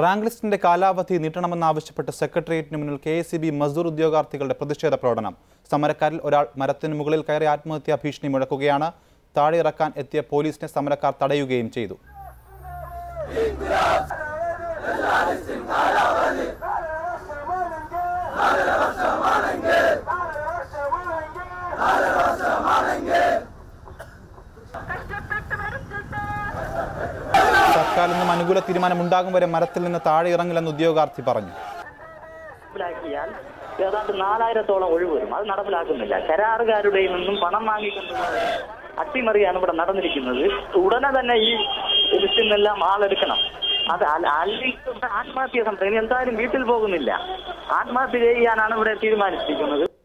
Rank ലിസ്റ്റിന്റെ കാലാവധി നീട്ടണമെന്നാവശ്യപ്പെട്ട് സെക്രട്ടേറിയറ്റിന് മുന്നിൽ കെ എസ് ബി മസ്ദൂർ ഉദ്യോഗാർത്ഥികളുടെ പ്രതിഷേധ പ്രകടനം. സമരക്കാരിൽ ഒരാൾ മരത്തിന് മുകളിൽ കയറി ആത്മഹത്യാ ഭീഷണി മുഴക്കുകയാണ്. താഴെ ഇറക്കാൻ എത്തിയ പോലീസിനെ സമരക്കാർ തടയുകയും ചെയ്തു. സർക്കാരിൽ നിന്നും അനുകൂല തീരുമാനമുണ്ടാകും വരെ മരത്തിൽ നിന്ന് താഴെ ഇറങ്ങില്ലെന്ന് ഉദ്യോഗാർത്ഥി പറഞ്ഞു. നാലായിരത്തോളം ഒഴിവ് വരും. അത് നടപ്പിലാക്കുന്നില്ല. കരാറുകാരുടെ നിന്നും പണം വാങ്ങിക്കൊണ്ടുള്ള അട്ടിമറിയാണ് ഇവിടെ നടന്നിരിക്കുന്നത്. ഉടനെ തന്നെ ഈ ലിസ്റ്റിൽ നിന്നെല്ലാം ആളെടുക്കണം. അത് അല്ല- അല്ലെങ്കിൽ ആത്മഹത്യ സംഭവം എന്തായാലും വീട്ടിൽ പോകുന്നില്ല. ആത്മഹത്യ ചെയ്യാനാണ് ഇവിടെ തീരുമാനിച്ചിരിക്കുന്നത്.